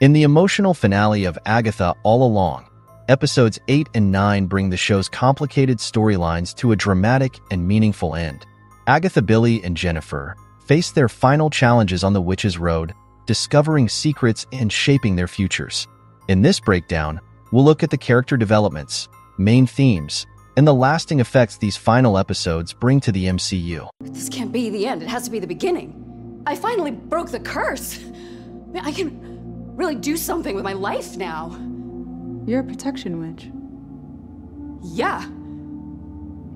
In the emotional finale of Agatha All Along, episodes 8 and 9 bring the show's complicated storylines to a dramatic and meaningful end. Agatha, Billy, and Jennifer face their final challenges on the Witch's Road, discovering secrets and shaping their futures. In this breakdown, we'll look at the character developments, main themes, and the lasting effects these final episodes bring to the MCU. This can't be the end. It has to be the beginning. I finally broke the curse. I can really do something with my life now. You're a protection witch. Yeah.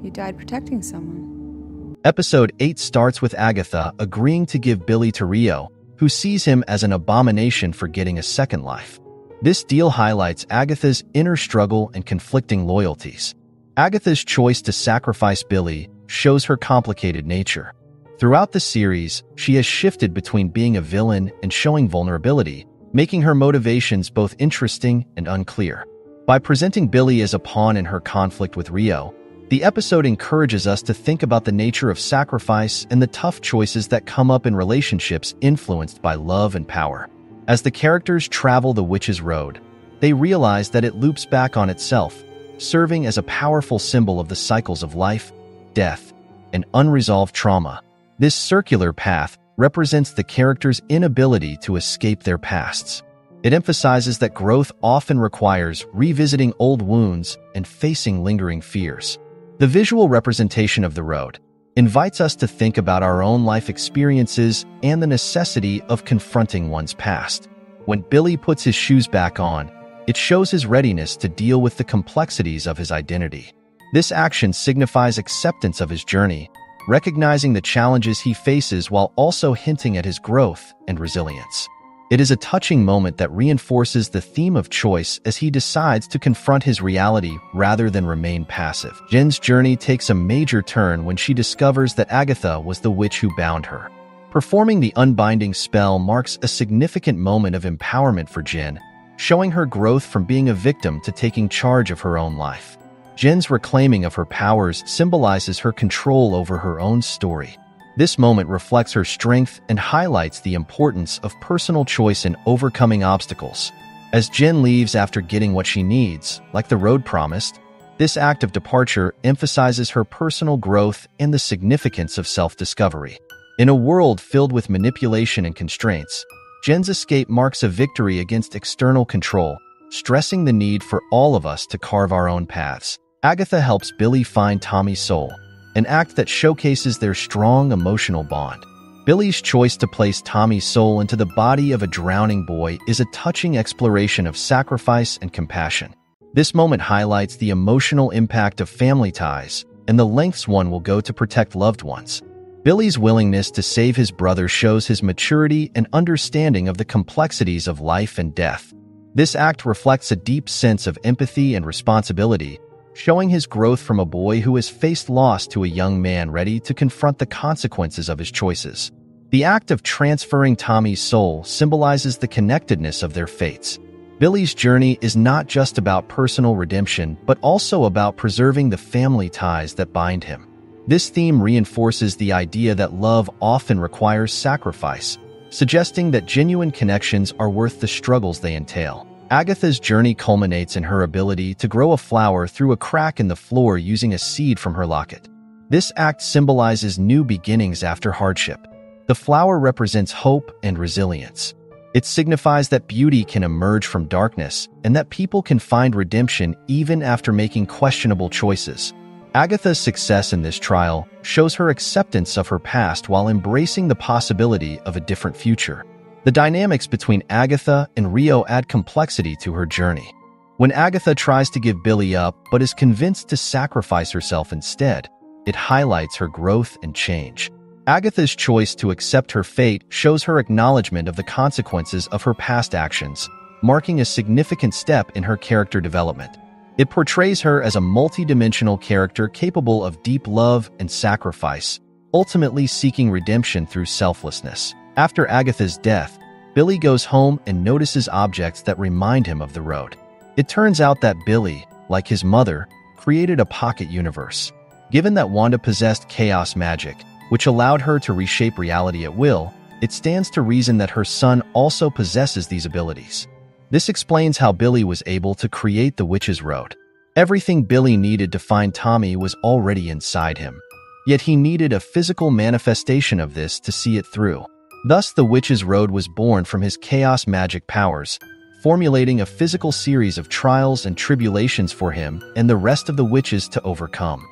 You died protecting someone. Episode 8 starts with Agatha agreeing to give Billy to Rio, who sees him as an abomination for getting a second life. This deal highlights Agatha's inner struggle and conflicting loyalties. Agatha's choice to sacrifice Billy shows her complicated nature. Throughout the series, she has shifted between being a villain and showing vulnerability, making her motivations both interesting and unclear. By presenting Billy as a pawn in her conflict with Rio, the episode encourages us to think about the nature of sacrifice and the tough choices that come up in relationships influenced by love and power. As the characters travel the witch's road, they realize that it loops back on itself, serving as a powerful symbol of the cycles of life, death, and unresolved trauma. This circular path represents the character's inability to escape their pasts. It emphasizes that growth often requires revisiting old wounds and facing lingering fears. The visual representation of the road invites us to think about our own life experiences and the necessity of confronting one's past. When Billy puts his shoes back on, it shows his readiness to deal with the complexities of his identity. This action signifies acceptance of his journey, recognizing the challenges he faces while also hinting at his growth and resilience. It is a touching moment that reinforces the theme of choice as he decides to confront his reality rather than remain passive. Jen's journey takes a major turn when she discovers that Agatha was the witch who bound her. Performing the unbinding spell marks a significant moment of empowerment for Jin, showing her growth from being a victim to taking charge of her own life. Jen's reclaiming of her powers symbolizes her control over her own story. This moment reflects her strength and highlights the importance of personal choice in overcoming obstacles. As Jen leaves after getting what she needs, like the road promised, this act of departure emphasizes her personal growth and the significance of self-discovery. In a world filled with manipulation and constraints, Jen's escape marks a victory against external control, stressing the need for all of us to carve our own paths. Agatha helps Billy find Tommy's soul, an act that showcases their strong emotional bond. Billy's choice to place Tommy's soul into the body of a drowning boy is a touching exploration of sacrifice and compassion. This moment highlights the emotional impact of family ties and the lengths one will go to protect loved ones. Billy's willingness to save his brother shows his maturity and understanding of the complexities of life and death. This act reflects a deep sense of empathy and responsibility, showing his growth from a boy who has faced loss to a young man ready to confront the consequences of his choices. The act of transferring Tommy's soul symbolizes the connectedness of their fates. Billy's journey is not just about personal redemption, but also about preserving the family ties that bind him. This theme reinforces the idea that love often requires sacrifice, suggesting that genuine connections are worth the struggles they entail. Agatha's journey culminates in her ability to grow a flower through a crack in the floor using a seed from her locket. This act symbolizes new beginnings after hardship. The flower represents hope and resilience. It signifies that beauty can emerge from darkness and that people can find redemption even after making questionable choices. Agatha's success in this trial shows her acceptance of her past while embracing the possibility of a different future. The dynamics between Agatha and Rio add complexity to her journey. When Agatha tries to give Billy up but is convinced to sacrifice herself instead, it highlights her growth and change. Agatha's choice to accept her fate shows her acknowledgement of the consequences of her past actions, marking a significant step in her character development. It portrays her as a multidimensional character capable of deep love and sacrifice, ultimately seeking redemption through selflessness. After Agatha's death, Billy goes home and notices objects that remind him of the road. It turns out that Billy, like his mother, created a pocket universe. Given that Wanda possessed chaos magic, which allowed her to reshape reality at will, it stands to reason that her son also possesses these abilities. This explains how Billy was able to create the Witch's Road. Everything Billy needed to find Tommy was already inside him. Yet he needed a physical manifestation of this to see it through. Thus, the Witch's Road was born from his chaos magic powers, formulating a physical series of trials and tribulations for him and the rest of the witches to overcome.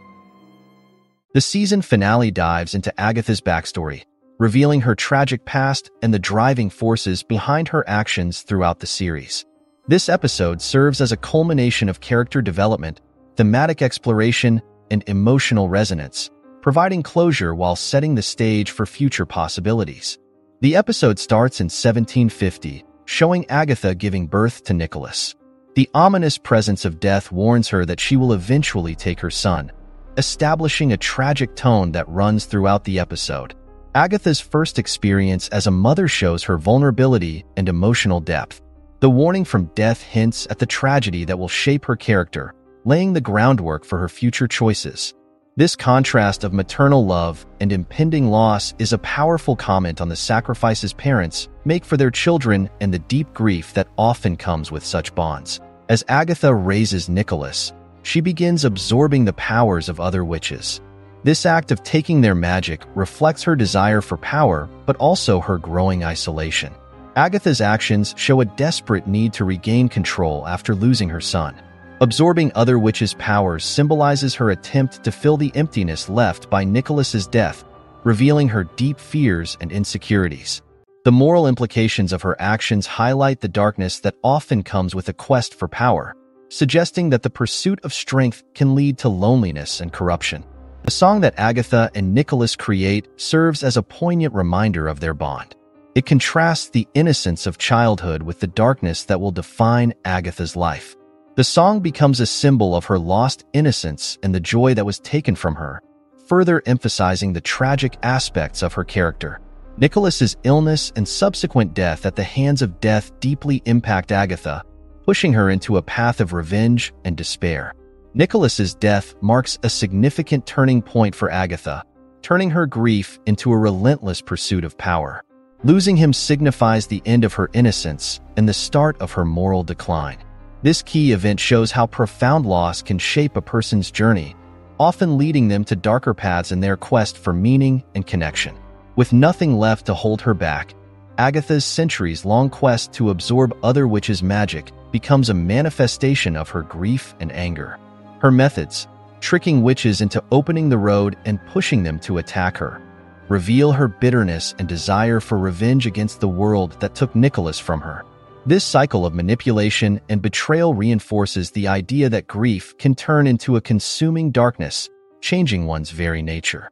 The season finale dives into Agatha's backstory, revealing her tragic past and the driving forces behind her actions throughout the series. This episode serves as a culmination of character development, thematic exploration, and emotional resonance, providing closure while setting the stage for future possibilities. The episode starts in 1750, showing Agatha giving birth to Nicholas. The ominous presence of death warns her that she will eventually take her son, establishing a tragic tone that runs throughout the episode. Agatha's first experience as a mother shows her vulnerability and emotional depth. The warning from death hints at the tragedy that will shape her character, laying the groundwork for her future choices. This contrast of maternal love and impending loss is a powerful comment on the sacrifices parents make for their children and the deep grief that often comes with such bonds. As Agatha raises Nicholas, she begins absorbing the powers of other witches. This act of taking their magic reflects her desire for power, but also her growing isolation. Agatha's actions show a desperate need to regain control after losing her son. Absorbing other witches' powers symbolizes her attempt to fill the emptiness left by Nicholas's death, revealing her deep fears and insecurities. The moral implications of her actions highlight the darkness that often comes with a quest for power, suggesting that the pursuit of strength can lead to loneliness and corruption. The song that Agatha and Nicholas create serves as a poignant reminder of their bond. It contrasts the innocence of childhood with the darkness that will define Agatha's life. The song becomes a symbol of her lost innocence and the joy that was taken from her, further emphasizing the tragic aspects of her character. Nicholas's illness and subsequent death at the hands of death deeply impact Agatha, pushing her into a path of revenge and despair. Nicholas's death marks a significant turning point for Agatha, turning her grief into a relentless pursuit of power. Losing him signifies the end of her innocence and the start of her moral decline. This key event shows how profound loss can shape a person's journey, often leading them to darker paths in their quest for meaning and connection. With nothing left to hold her back, Agatha's centuries-long quest to absorb other witches' magic becomes a manifestation of her grief and anger. Her methods, tricking witches into opening the road and pushing them to attack her, reveal her bitterness and desire for revenge against the world that took Nicholas from her. This cycle of manipulation and betrayal reinforces the idea that grief can turn into a consuming darkness, changing one's very nature.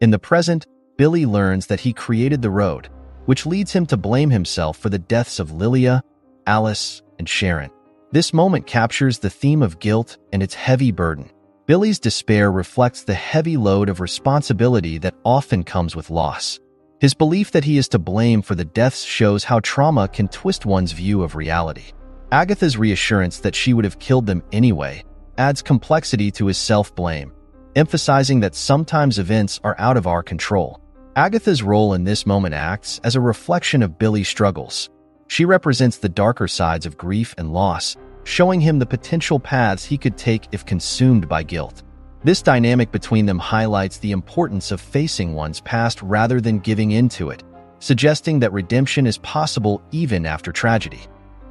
In the present, Billy learns that he created the road, which leads him to blame himself for the deaths of Lilia, Alice, and Sharon. This moment captures the theme of guilt and its heavy burden. Billy's despair reflects the heavy load of responsibility that often comes with loss. His belief that he is to blame for the deaths shows how trauma can twist one's view of reality. Agatha's reassurance that she would have killed them anyway adds complexity to his self-blame, emphasizing that sometimes events are out of our control. Agatha's role in this moment acts as a reflection of Billy's struggles, she represents the darker sides of grief and loss, showing him the potential paths he could take if consumed by guilt. This dynamic between them highlights the importance of facing one's past rather than giving in to it, suggesting that redemption is possible even after tragedy.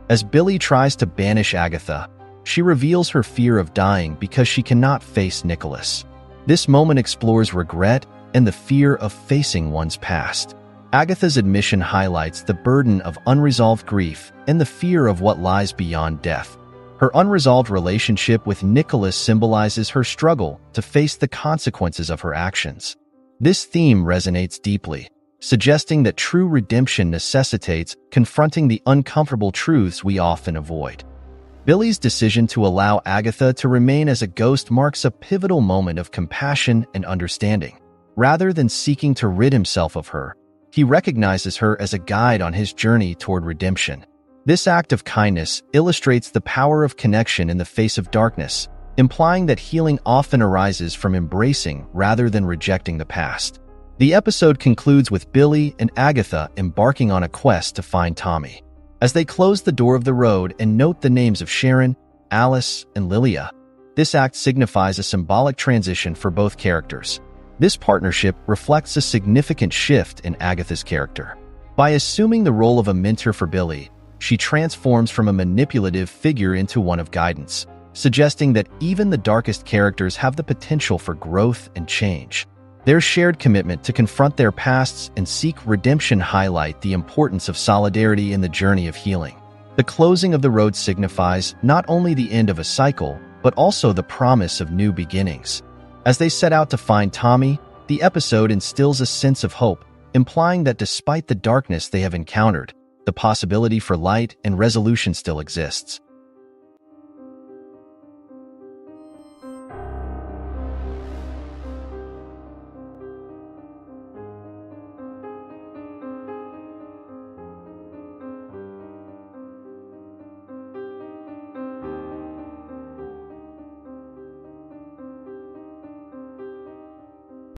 As Billy tries to banish Agatha, she reveals her fear of dying because she cannot face Nicholas. This moment explores regret and the fear of facing one's past. Agatha's admission highlights the burden of unresolved grief and the fear of what lies beyond death. Her unresolved relationship with Nicholas symbolizes her struggle to face the consequences of her actions. This theme resonates deeply, suggesting that true redemption necessitates confronting the uncomfortable truths we often avoid. Billy's decision to allow Agatha to remain as a ghost marks a pivotal moment of compassion and understanding. Rather than seeking to rid himself of her, he recognizes her as a guide on his journey toward redemption. This act of kindness illustrates the power of connection in the face of darkness, implying that healing often arises from embracing rather than rejecting the past. The episode concludes with Billy and Agatha embarking on a quest to find Tommy. As they close the door of the road and note the names of Sharon, Alice, and Lilia, this act signifies a symbolic transition for both characters. This partnership reflects a significant shift in Agatha's character. By assuming the role of a mentor for Billy, she transforms from a manipulative figure into one of guidance, suggesting that even the darkest characters have the potential for growth and change. Their shared commitment to confront their pasts and seek redemption highlight the importance of solidarity in the journey of healing. The closing of the road signifies not only the end of a cycle, but also the promise of new beginnings. As they set out to find Tommy, the episode instills a sense of hope, implying that despite the darkness they have encountered, the possibility for light and resolution still exists.